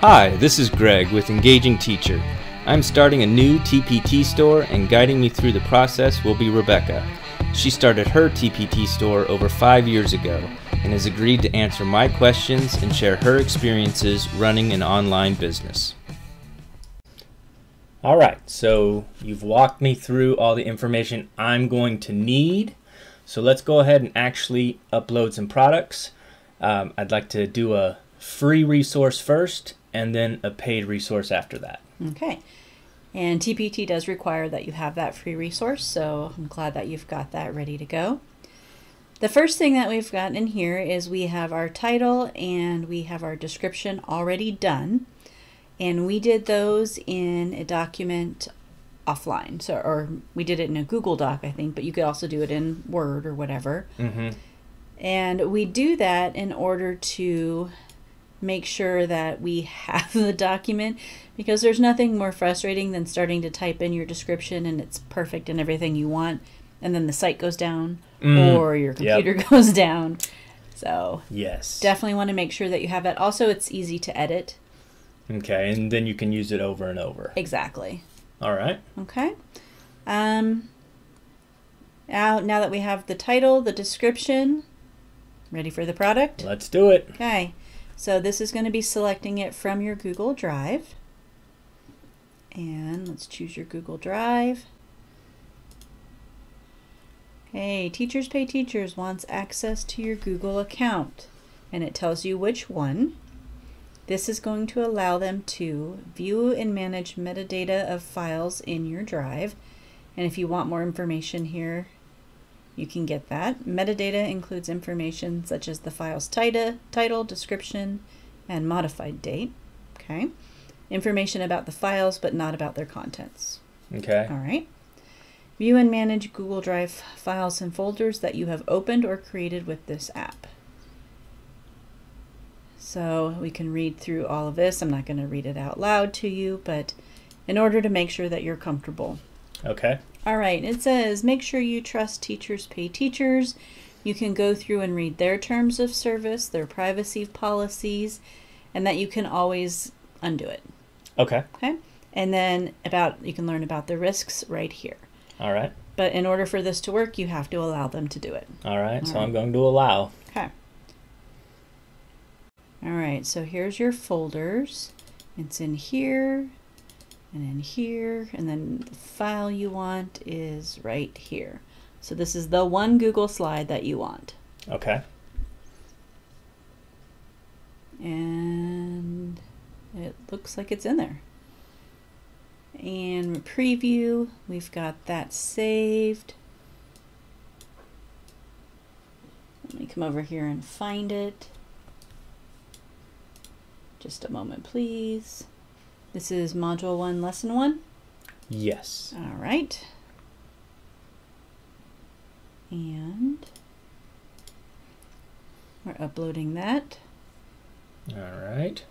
Hi, this is Greg with Engaging Teacher. I'm starting a new TPT store, and guiding me through the process will be Rebecca. She started her TPT store over five years ago and has agreed to answer my questions and share her experiences running an online business. All right, so you've walked me through all the information I'm going to need. So let's go ahead and actually upload some products. Um, I'd like to do a free resource first and then a paid resource after that. Okay. And TPT does require that you have that free resource, so I'm glad that you've got that ready to go. The first thing that we've got in here is we have our title and we have our description already done. And we did those in a document offline. So, or we did it in a Google Doc, I think, but you could also do it in Word or whatever. Mm-hmm. And we do that in order to make sure that we have the document because there's nothing more frustrating than starting to type in your description and it's perfect and everything you want and then the site goes down Mm, or your yep. computer goes down. So, Yes. definitely want to make sure that you have that. Also, it's easy to edit. Okay, and then you can use it over and over. Exactly. All right. Okay. Um now now that we have the title, the description, ready for the product? Let's do it. Okay, so this is going to be selecting it from your Google Drive. And let's choose your Google Drive. Hey, Teachers Pay Teachers wants access to your Google account. And it tells you which one. This is going to allow them to view and manage metadata of files in your drive. And if you want more information here, you can get that. Metadata includes information such as the file's tita- title, description, and modified date. Okay. Information about the files, but not about their contents. Okay. All right. View and manage Google Drive files and folders that you have opened or created with this app. So we can read through all of this. I'm not going to read it out loud to you, but in order to make sure that you're comfortable. Okay. All right, it says make sure you trust teachers pay teachers. You can go through and read their terms of service, their privacy policies, and that you can always undo it. Okay. Okay? And then about you can learn about the risks right here. All right. But in order for this to work, you have to allow them to do it. All right. So All I'm going to allow. Okay. All right, so here's your folders. It's in here and in here, and then the file you want is right here. So this is the one Google slide that you want. Okay. And it looks like it's in there. And preview, we've got that saved. Let me come over here and find it. Just a moment, please. This is Module 1, Lesson 1. Yes. All right. And we're uploading that. All right.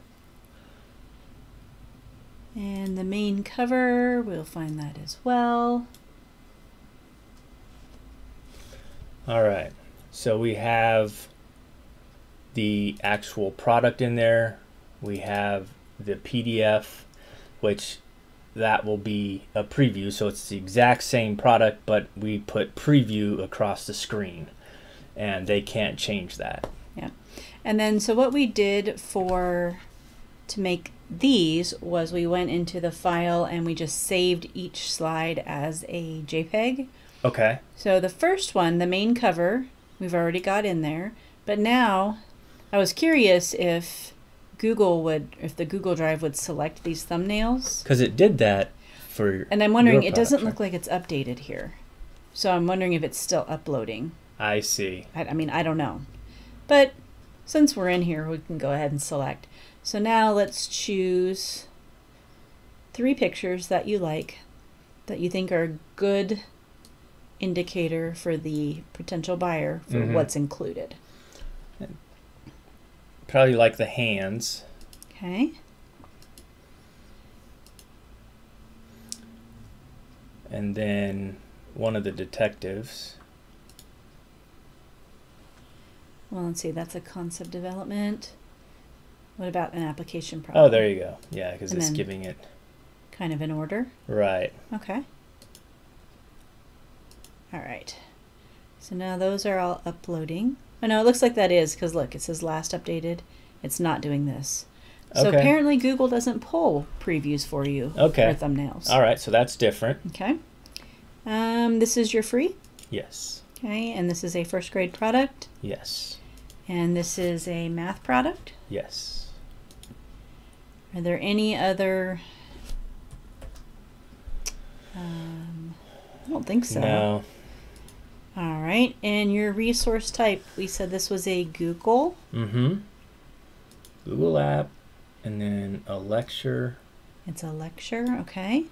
And the main cover, we'll find that as well. All right. So we have the actual product in there. We have the PDF, which that will be a preview. So it's the exact same product, but we put preview across the screen, and they can't change that. Yeah. And then, so what we did for to make these was we went into the file and we just saved each slide as a JPEG. Okay. So the first one, the main cover, we've already got in there. But now, I was curious if Google would, if the Google Drive would select these thumbnails. Because it did that for. And I'm wondering, your it doesn't product, look like it's updated here. So I'm wondering if it's still uploading. I see. I, I mean, I don't know. But since we're in here, we can go ahead and select. So now let's choose three pictures that you like, that you think are a good indicator for the potential buyer for Mhm. what's included. Probably like the hands. Okay. and then one of the detectives. Well, let's see, that's a concept development. What about an application process? Oh, there you go. Yeah, because it's giving it Kind of an order. right. Okay. All right. So now those are all uploading. Oh no, it looks like that is because look, it says last updated. It's not doing this. So Okay. apparently Google doesn't pull previews for you Okay. for thumbnails. All right, so that's different. Okay. Um, this is your free. Yes. Okay, and this is a first grade product, Yes. and this is a math product. Yes. Are there any other? Um, I don't think so. No. All right, and your resource type, we said this was a Google. Mm-hmm. Google app, and then a lecture It's a lecture, okay.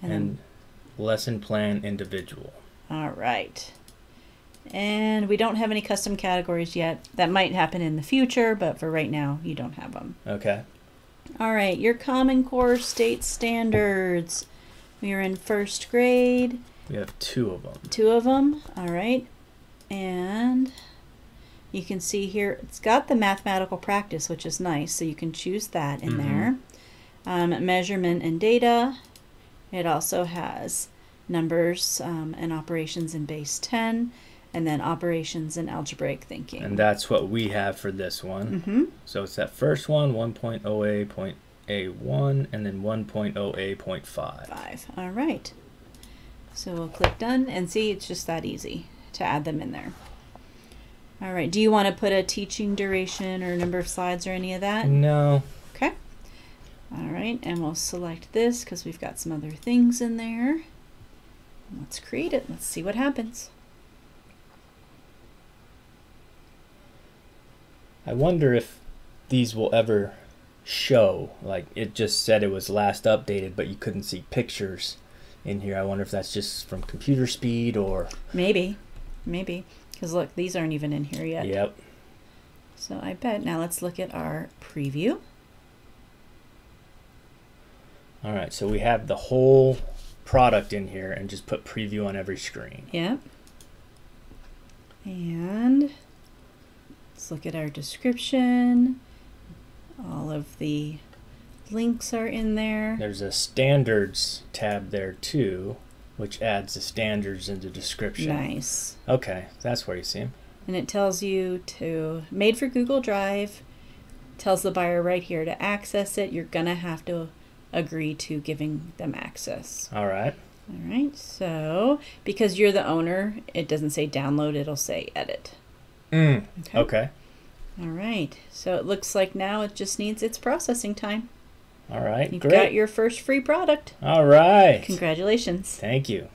And, and lesson plan individual. all right. And we don't have any custom categories yet. That might happen in the future, but for right now, you don't have them. Okay. All right, your Common Core state standards. We are in first grade, We have two of them. two of them. All right, and you can see here it's got the mathematical practice, which is nice. So you can choose that in Mhm. there. Um, measurement and data. It also has numbers um, and operations in base 10, and then operations and algebraic thinking. And that's what we have for this one. mm-hmm. So it's that first one, 1.OA.A1, and then 1.OA.5. five. All right. So we'll click done and see it's just that easy to add them in there. All right. Do you want to put a teaching duration or number of slides or any of that? No. Okay. All right. And we'll select this because we've got some other things in there. Let's create it. Let's see what happens. I wonder if these will ever show. Like it just said it was last updated, but you couldn't see pictures in here. I wonder if that's just from computer speed or. Maybe. Maybe. Because look, these aren't even in here yet. Yep. So I bet. Now let's look at our preview. All right, so we have the whole product in here and just put preview on every screen. Yep. And let's look at our description. All of the links are in there. There's a standards tab there too, which adds the standards in the description. Nice. Okay, that's where you see them. And it tells you to made for Google Drive. Tells the buyer right here to access it. You're gonna have to agree to giving them access. All right. All right. So because you're the owner, it doesn't say download. It'll say edit. Mm. Okay. All right. So it looks like now it just needs its processing time. All right. You've Great. got your first free product. All right. Congratulations. Thank you.